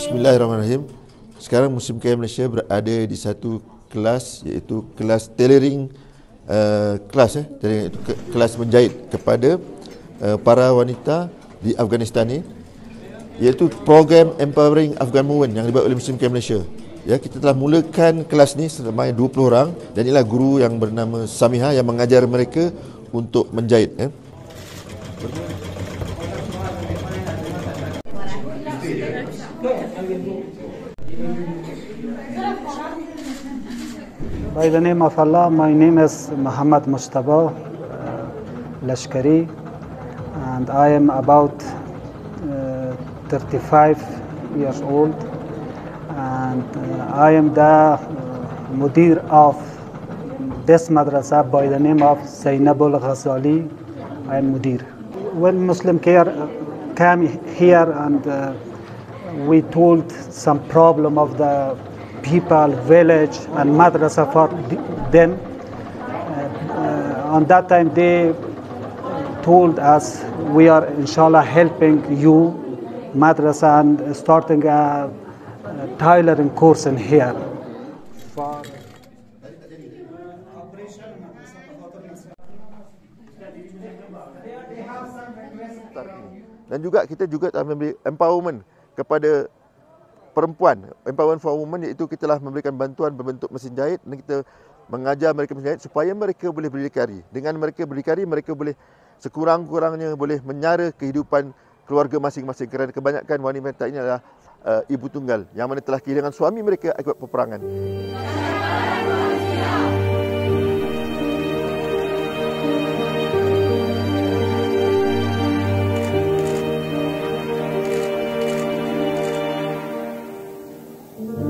Bismillahirrahmanirrahim. Sekarang Muslim Care Malaysia berada di satu kelas iaitu kelas tailoring uh, kelas eh tailoring, kelas menjahit kepada uh, para wanita di Afghanistan ni iaitu program empowering Afghan women yang dibuat oleh Muslim Care Malaysia. Ya, kita telah mulakan kelas ni seramai 20 orang dan inilah guru yang bernama Samiha yang mengajar mereka untuk menjahit eh. By the name of Allah, my name is Muhammad Mustafa uh, Lashkari, and I am about uh, 35 years old, and uh, I am the uh, mudir of this madrasa by the name of Zainabul Ghazali. I am mudir. When Muslim Care uh, came here and uh, we told some problem of the people, village, and madrasa for them. Uh, uh, on that time, they told us we are inshallah helping you, madrasa, and starting a, a tailoring course in here. For dan juga kita juga memberi empowerment kepada perempuan empowerment for women iaitu kita telah memberikan bantuan berbentuk mesin jahit dan kita mengajar mereka mesin jahit supaya mereka boleh berdikari dengan mereka berdikari mereka boleh sekurang-kurangnya boleh menyara kehidupan keluarga masing-masing kerana kebanyakan wanita ini adalah uh, ibu tunggal yang mana telah kehilangan suami mereka akibat peperangan. Amen.